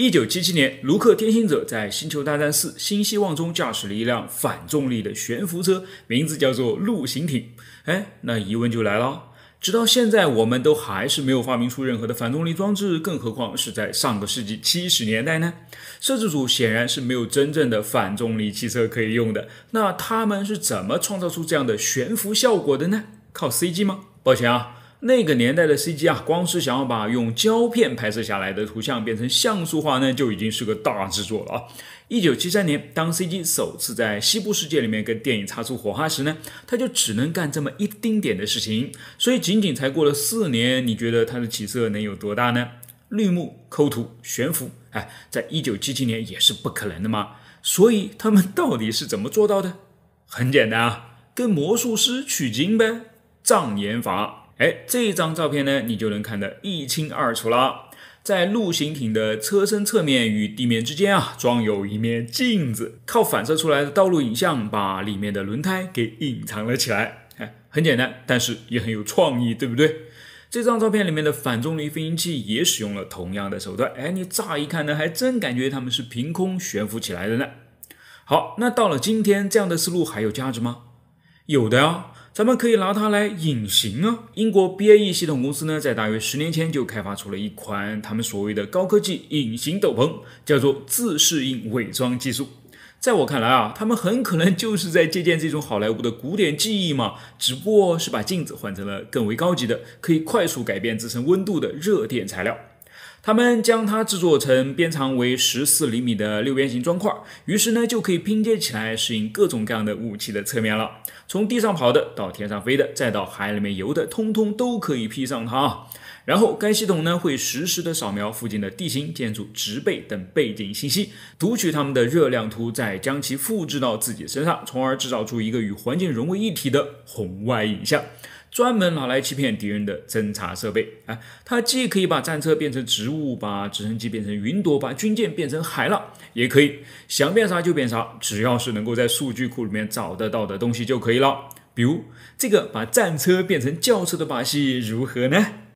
一九七七年，卢克天行者在《星球大战四：新希望》中驾驶了一辆反重力的悬浮车，名字叫做陆行艇。哎，那疑问就来了。直到现在，我们都还是没有发明出任何的反重力装置，更何况是在上个世纪七十年代呢？摄制组显然是没有真正的反重力汽车可以用的。那他们是怎么创造出这样的悬浮效果的呢？靠 CG 吗？抱歉啊。那个年代的 CG 啊，光是想要把用胶片拍摄下来的图像变成像素化呢，就已经是个大制作了啊！一九七三年，当 CG 首次在西部世界里面跟电影擦出火花时呢，他就只能干这么一丁点的事情，所以仅仅才过了四年，你觉得它的起色能有多大呢？绿幕、抠图、悬浮，哎，在一九七七年也是不可能的嘛！所以他们到底是怎么做到的？很简单啊，跟魔术师取经呗，障眼法。哎，这张照片呢，你就能看得一清二楚了。在陆行艇的车身侧面与地面之间啊，装有一面镜子，靠反射出来的道路影像把里面的轮胎给隐藏了起来。哎，很简单，但是也很有创意，对不对？这张照片里面的反重力飞行器也使用了同样的手段。哎，你乍一看呢，还真感觉它们是凭空悬浮起来的呢。好，那到了今天，这样的思路还有价值吗？有的啊。咱们可以拿它来隐形啊！英国 BAE 系统公司呢，在大约十年前就开发出了一款他们所谓的高科技隐形斗篷，叫做自适应伪装技术。在我看来啊，他们很可能就是在借鉴这种好莱坞的古典技艺嘛，只不过是把镜子换成了更为高级的、可以快速改变自身温度的热电材料。他们将它制作成边长为十四厘米的六边形砖块，于是呢就可以拼接起来，适应各种各样的武器的侧面了。从地上跑的到天上飞的，再到海里面游的，通通都可以披上它。然后该系统呢会实时的扫描附近的地形、建筑、植被等背景信息，读取它们的热量图，再将其复制到自己身上，从而制造出一个与环境融为一体的红外影像。专门拿来欺骗敌人的侦察设备哎！它既可以把战车变成植物，把直升机变成云朵，把军舰变成海浪，也可以想变啥就变啥，只要是能够在数据库里面找得到的东西就可以了。比如这个把战车变成轿车的把戏如何呢？